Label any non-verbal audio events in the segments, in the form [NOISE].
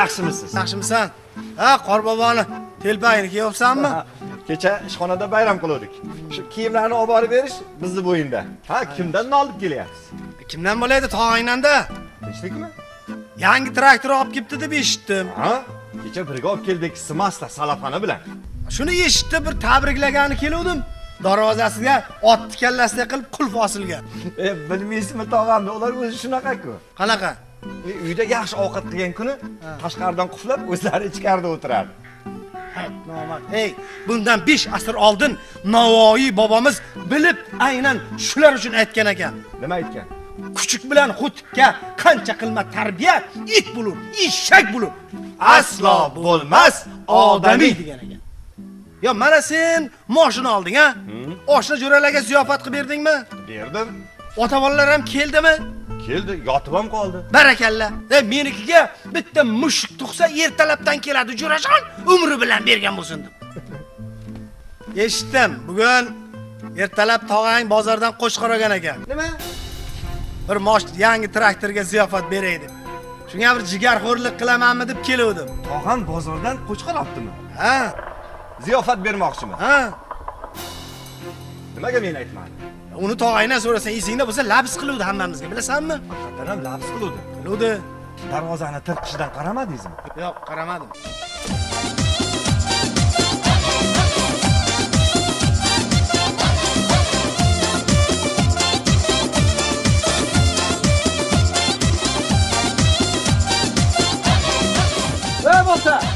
yaxshimisiz? Yaxshimisan. Ha qorboboni telpagini kiyapsanmi kecha ishxonada bayram qiluvdik. Shu kiyimlarni olib borib berish bizni bo'yinda. Ha kimdan olib kelyapsiz? Kimdan bo'ladi tog'angdan-da tinchlikmi? Yangi traktor olib kelibdi deb eshitdim. Ha kecha birga olib keldik smasla salafani bilan. Shuni eshitib bir tabriklagani keluvdim. Darvozasiga otni kallasida qilib qulf osilgan. [LAUGHS] E bilmaysizmi tog'amni ular o'zi shunaqa-ku. Qanaqa uyda yaxshi ovqat qilgan kuni tashqaridan quflab o'zlari ichkarida o'tiradi. Nomard. Hey bundan 5 asr oldin navoiy bobomiz bilib aynan shular uchun aytgan ekan. Nima aytgan? Kuchuk bilan xutikka qancha qilma tarbiya it bo'lur eshak bo'lur. Aslo bo'lmas odamiy. degan ekan. Yo mana sen moshina olding ha? Oshna jo'ralarga ziyofat qilib berdingmi? Berdim. Ota bolalar ham keldimi keldi yotib ham qoldi. Barakalla. E menikiga bitta mushuk tug'sa ertalabdan keladi jo'rajon umri bilan bergan bo'lsin deb. [LAUGHS] Eshitdim. Bugun ertalab tog'ang bozordan qo'shqor olgan ekan. Nima? Bir mosh yangi traktorga ziyofat beray deb. Shunga bir jigarxo'rlik qilamanmi deb keluvdim. Tog'am bozordan qo'chqor olibdimi ha. Ziyofat bermoqchimi? Ha. Nimaga men aytmading uni tog'angdan so'rasang esingda bo'lsa labs qiluvdi hammamizga bilasanmi? Haqiqatdan ham labs qiluvdi. Qiluvdi. Darvozani tirqishidan qaramadingizmi? Yo'q qaramadim. Ey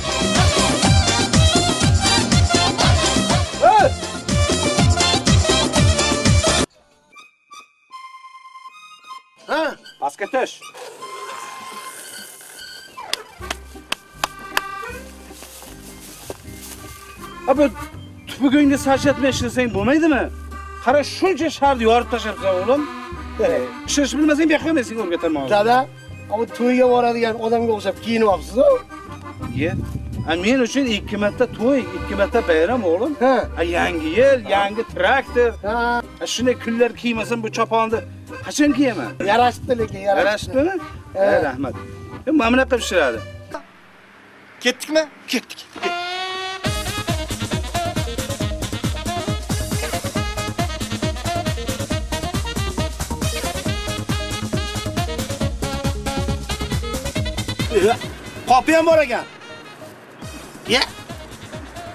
Pastga tush. Abi tupugingni sarchatmay ishlasang bo'lmaydimi? Qara shuncha sharni yorib tashlabsan o'g'lim. Ishlash bilmasang bu yoqqa men senga o'rgataman. Dada, ama to'yga boradigan odamga o'xshab kiyinyapsiz-ku. Ye. A men uchun ikki marta to'y, ikki marta bayram o'g'lim. Ha. A yangi yil, yangi traktor. Ha, A shunday kunlar kiymasam bu choponni qachon kiyaman? yarashibdi lekin, yarashibdi. Yarashibdimi? Ey rahmat. Mana bunaqa pishiradi. ketdikmi Ketdik. qopi ham bor ekan ye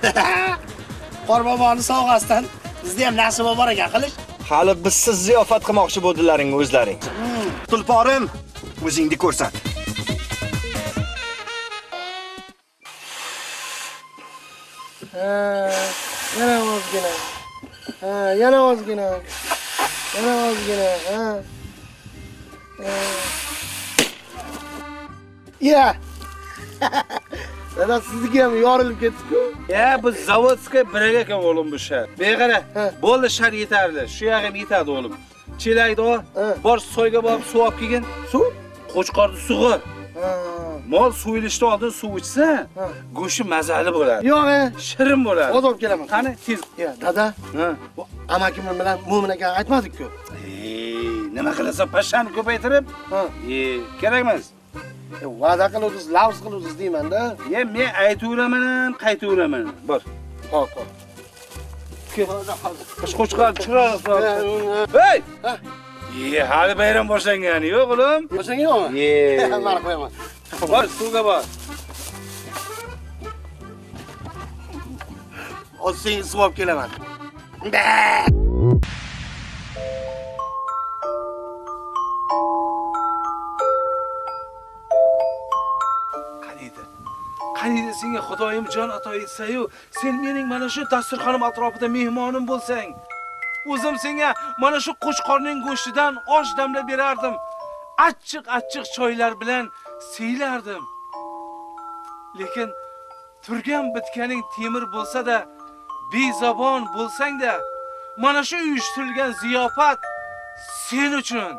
[LAUGHS] qorboboni sovg'asidan bizda ham nasiba bor ekan qilish hali bizsiz ziyofat qilmoqchi bo'ldilaring o'zlaring tulporim o'zingni ko'rsat Ha, yana ozgina. Ha, yana ozgina. Yana ozgina, ha. Ha. Ya. [LAUGHS] Dada sizniki ham yorilib ketdi-ku. Ya bu zavodskiy birak ekan o'g'lim bu shar. Beg'ara, Ha. bo'ldi shar yetarli. Shu yog'im yetadi o'g'lim. Chelakni ol, bor soyga borib suv olib kelgin. Suv? Qo'chqorni sug'i. Mol suyilishdan oldin suv ichsa, go'shti mazali bo'ladi. Yo'q, e. Shirin bo'ladi. Hozir olib kelaman. Qani, tez. Ya, dada, Ha. amakim bilan Mo'min aka aytmadik-ku. Ey, nima qilasan? Pashani ko'paytirib? Ha. Ey, kerak emas. Va'da qiluvsiz, lavz qiluvsiz deyman-da. Ye, men aytaveraman ham, qaytaveraman. Bor. Hop, hop. Qo'chqor chiroq. Hey! Ye, hali bayram boshlangani yo'q, o'g'lim. O'shanga yo'qmi? Ye. [LAUGHS] Mani qo'yaman. Bor, suvga bor. Senga suv olib kelaman. Qaniydi senga Xudoyim jon ato etsa-yu, sen mening mana shu dasturxonim atrofida mehmonim bo'lsang, o'zim senga mana shu qo'chqorning go'shtidan osh damlab berardim. Achchiq-achchiq choylar bilan siylardim. Lekin turgan bitganing temir bo'lsa-da, bezabon bo'lsang-da, mana shu uyushtirilgan ziyofat sen uchun,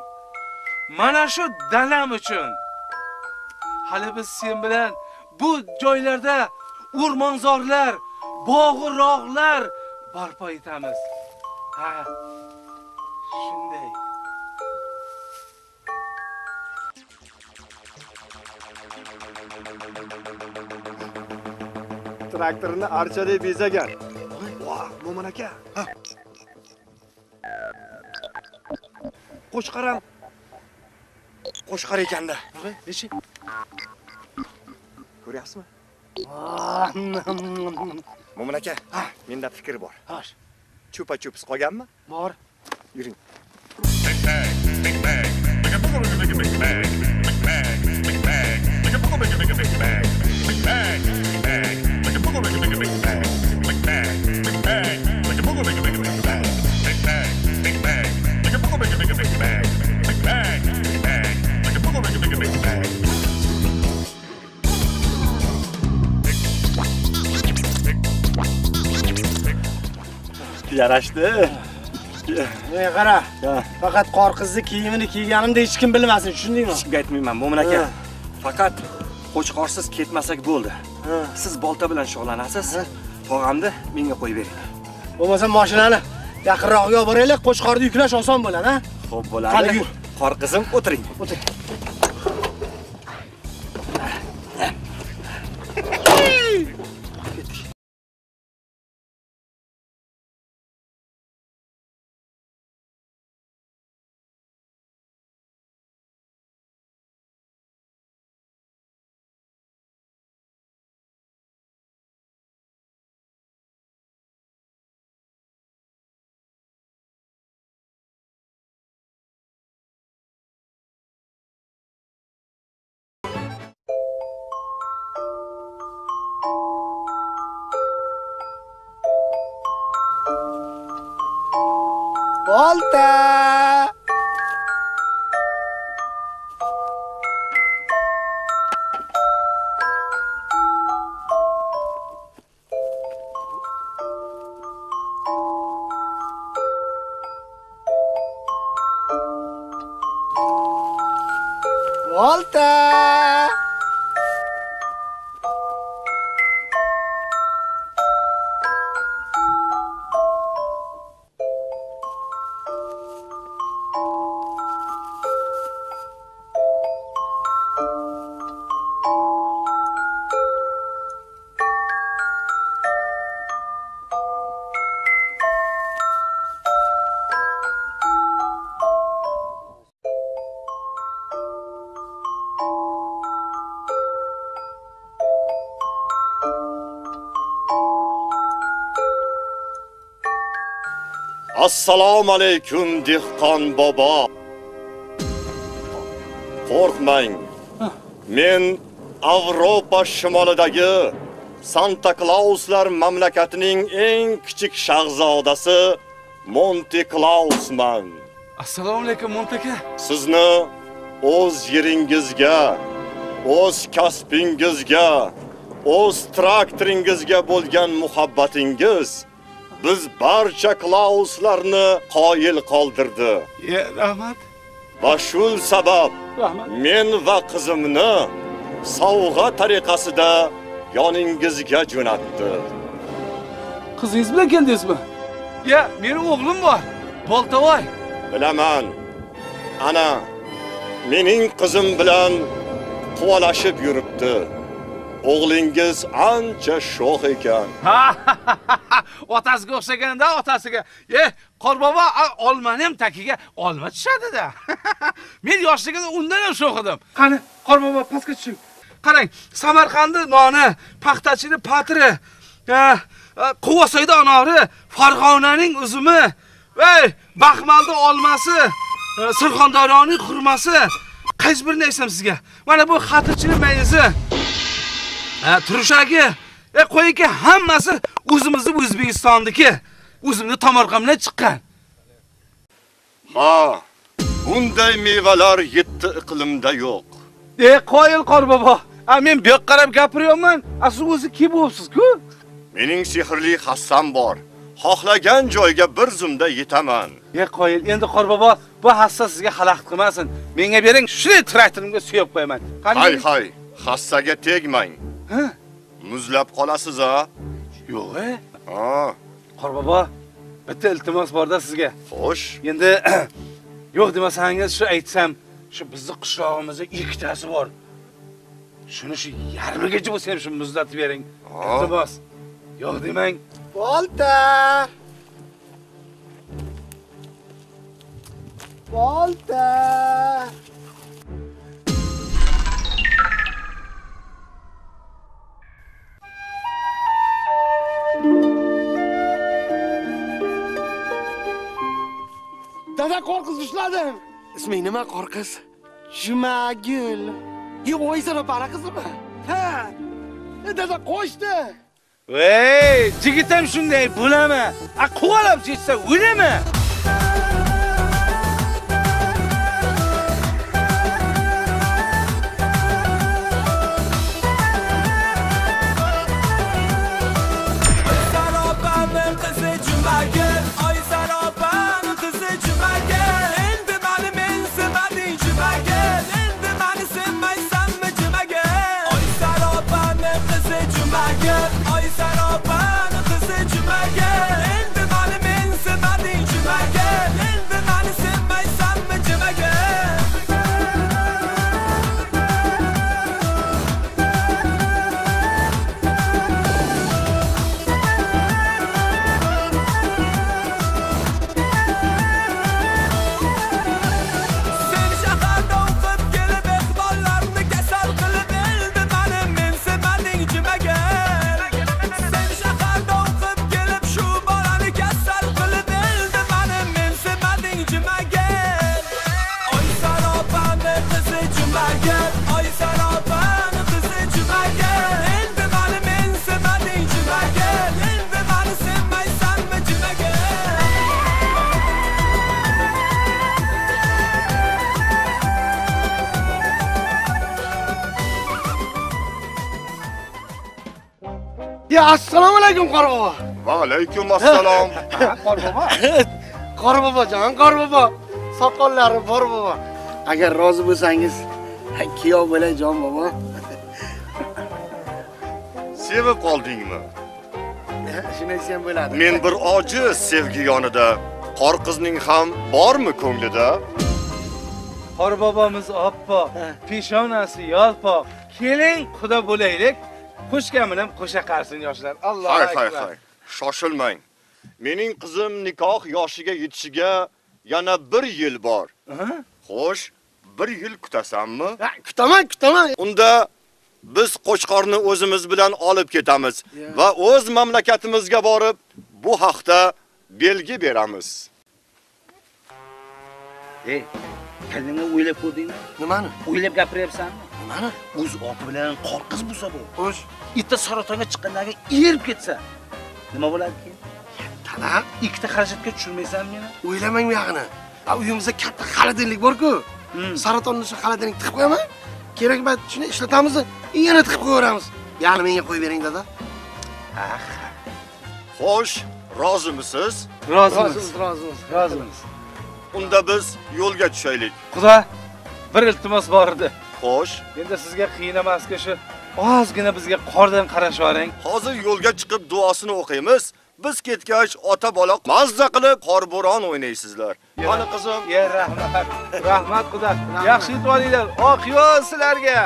mana shu dalam uchun. Hali biz sen bilan bu joylarda o'rmonzorlar, bog'i rog'lar barpo etamiz. Ha. Shunday. traktorini archadek bezagan. voh mo'min aka ham qo'chqar ekanda nechi Ko'ryapsizmi? Ah, [LAUGHS] Mo'min aka, menda fikr bor. Xo'sh, Chupa-chups qolganmi? bor Yuring. Yarashdi. Ey qara. Faqat qor qizni kiyimini kiyganimda hech kim bilmasin, tushundingmi? Hech kimga aytmayman, Mo'min aka. Faqat qo'chqorsiz ketmasak bo'ldi. Siz bolta bilan shug'ullanasiz. Tog'amni menga qo'yib bering. Bo'lmasa mashinani yaqinroqga olib boraylik, qo'chqorni yuklash oson bo'ladi? Xo'p Qani bo'ladi. yur. Qor qizim, o'tiring. O'tir. Bolta! Volta! Assalomu alaykum dehqon bobo qo'rqmang men Avropa shimolidagi Santa Clauslar mamlakatining eng kichik shahzodasi Monte Clausman. Assalomu alaykum Montaka. Sizni o'z yeringizga, o'z kasbingizga, o'z traktoringizga bo'lgan muhabbatingiz biz barcha Klauslarni qoyil qoldirdi. Ya, rahmat. Va shu sabab Rahmat. men va qizimni sovg'a tariqasida yoningizga jo'natdi. Qizingiz bilan keldingizmi? Ya, meni o'g'lim bor. Boltavoy. Bilaman. Ana mening qizim bilan quvalashib yuribdi. O'g'lingiz ancha sho'x ekan. Otasiga o'xshaganda otasiga. Ye, qorbobo olmani ham tagiga olma tushadi-da. [LAUGHS] Men yoshligimda undan ham sho'x edim. Qani, qorbobo pastga tushing. Qarang, Samarqandni noni, paxtachini patri, Quvasoyda anori, Farg'onaning uzumi, va Baxmalda olmasi, e, Surxondaryoning xurmasi. Qaysi birini aytsam sizga? Mana bu xatirchining mayizi. Ha, turishagi. E qo'yiki hammasi o'zimizni O'zbekistonniki. O'zimni tomorqamdan chiqqan. Ha, bunday mevalar yetti iqlimda yo'q. E qoyil qorbobo. A men bu yoqqa qarab gapiryapman. Asli o'zi kim bo'libsiz-ku? Mening sehrli hassam bor. Xohlagan joyga bir zumda yetaman. E qoyil, endi qorbobo bu hassa sizga xalaqit qilmasin. Menga bering, shuni traktorimga suyab qo'yaman. Qani? Hay hay, hassaga tegmang. Ha? Muzlab qolasiz a? Yo'q, e. Ha, Qorbobo, bitta iltimos bor-da sizga. xo'sh. Endi [CLEARS THROAT] yo'q demasangiz shu aytsam, shu bizni qishlog'imizda ikkitasi bor. shuni shu yarmigacha bo'lsa ham shuni muzlatib bering iltimos yo'q demang bolta bolta qorqiz ushladim isming nima qorqiz jumagul. Yo o'ysana bara qizimi? Ha dada qo'shdi. Vey, jigitam shunday bo'lami? A quvalab ketsa o'lami? Ya assalomu alaykum qori bobo. Va alaykum assalom. [LAUGHS] Qori bobojon, [LAUGHS] qori bobo. Soqollari bor bobo. Agar rozi bo'lsangiz, kuyov bo'lay jon bobo. [LAUGHS] Sevib qoldingmi? Shuni aytsam bo'ladi. Men bir ojiz sevgi yonida. Qor qizning ham bormi ko'nglida? Qor bobomiz oppoq, peshonasi yalpoq. Keling, xudo bo'laylik. Qo'shgan bilan qo'sha qarsin yoshlar. Allohu Hay hay akbar. hay. Shoshilmang. Mening qizim nikoh yoshiga yetishiga yana bir yil bor. Xo'sh, bir yil kutasanmi? Ha, Kutaman, kutaman. Unda biz Qo'chqorni o'zimiz bilan olib ketamiz va o'z mamlakatimizga borib bu haqda belgi beramiz. Ey, kallangga o'ylab ko'rdingmi? Nimani? O'ylab gapiryapsanmi? Nimani? O'z oti bilan qor qiz bo'lsa bu. Xo'sh, Itta saratonga chiqqandan keyin erib ketsa, nima bo'ladi keyin? tada, Ikkita xarajatga tushirmaysanmi meni? o'ylamang bu yog'ini. Ha, uyimizda katta xaladinlik bor-ku. Saratonni shu xaladinlik tiqib qo'yaman. Kerak bo'lsa shuni ishlatamiz, yana tiqib qo'yaveramiz. Ya'ni menga qo'yib bering dada. Xo'sh, rozimisiz? Rozimiz. rozimiz. Rozimiz. Unda biz yo'lga tushaylik. Xudo bir iltimos bor edi. Xo'sh, Endi sizga qiyin emasku shu. Ozgina bizga qordan qarashib yuboring. hozir yo'lga chiqib duosini o'qiymiz. Biz ketgach ota bola mazza qilib qorbo'ron o'ynaysizlar. Qani qizim, Ya rahmat. Rahmat xudo. Yaxshi yetib olinglar. Oq yo'l sizlarga.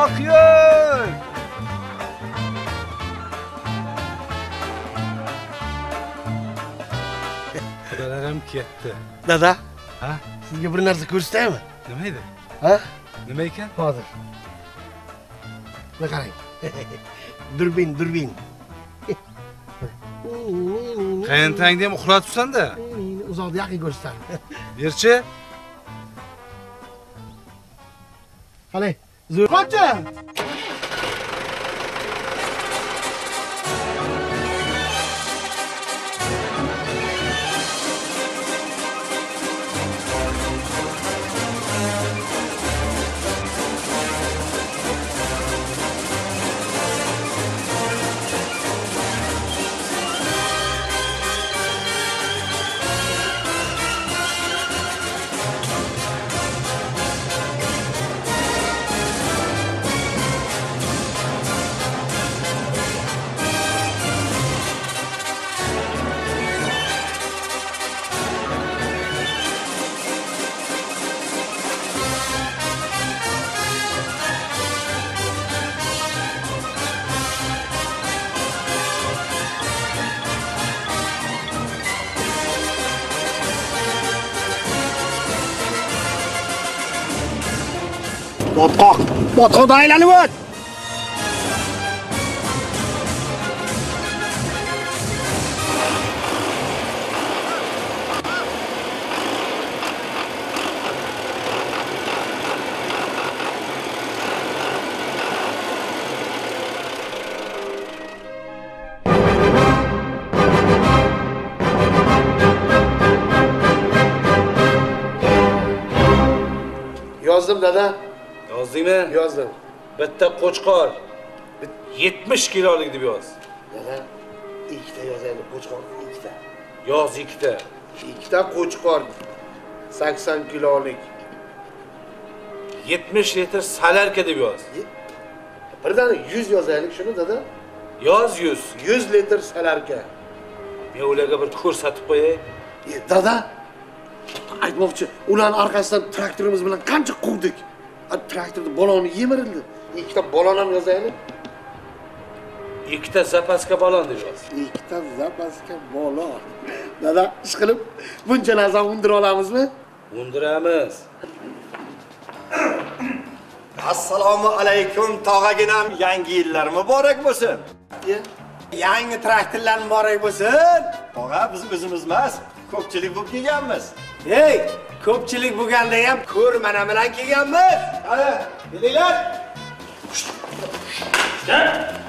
Oq yo'l. Ketdi. Dada, Ha? sizga bir narsa ko'rsataymi? Nima edi? Ha? Nima ekan? Hozir. Mana qarang. [LAUGHS] durbin, durbin. Qayintangni ham uxlatibsan-da. Uzoqda yaqin ko'rsatadi. Berchi? Qani, zo'r. Qocha! Botqoq. Botqoqda aylanib o't. Yozdim dada. Yozdingmi? Yozdim. Bitta qo'chqor 70 kilolik deb yoz. Dada, ikkita yozaylik, qo'chqor ikkita. Yoz ikkita. Ikkita qo'chqor 80 kilolik. 70 litr salarka deb yoz. Birdan 100 yozaylik shuni dada. Yoz 100. 100 litr salarka. Men ularga bir ko'rsatib qo'yay. Dada, aytmoqchi, ularning orqasidan traktorimiz bilan qancha quvdik. A, Traktorda baloni yemirildi. Ikkita balon ham yozaylik. Ikkita zapaska balon deb yoz. Ikkita zapaska balon. Dada, ish qilib buncha narsani undira olamizmi? Undiramiz. assalomu alaykum tog'aginam yangi yillar muborak bo'lsin Yangi traktorlar muborak bo'lsin. tog'a biz o'zimiz emas ko'pchilik bo'lib kelganmiz Hey, ko'pchilik bo'lganda ham ko'r mana bilan kelganmiz. Qani, kelinglar.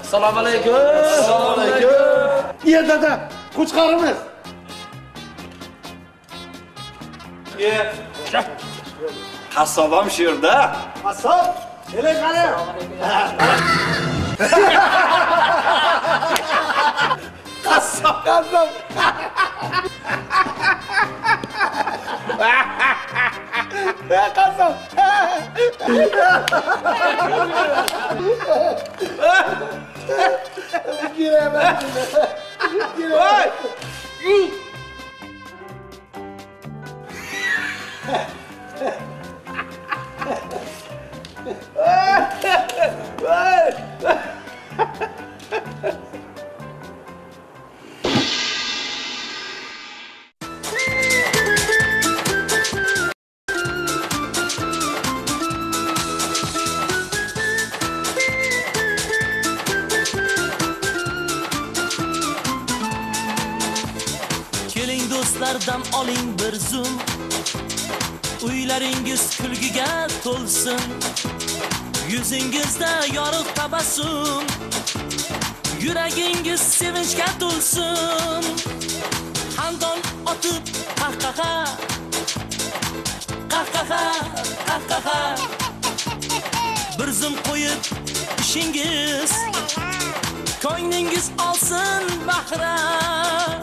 Assalomu alaykum. assalomu alaykum Ye dada, qo'chqorimiz. qassob ham shu yerda Asob, keling qani. Qassob, qassob. Qassob. Kelaman. Kelaman. Keling Uylaringiz kulgiga to'lsin. Yuzingizda yorug' tabassum. Yuragingiz sevinchga to'lsin. Xandon otib qahqaha Qahqaha, qahqaha Bir zum qo'yib ishingiz. Ko'nglingiz olsin bahra.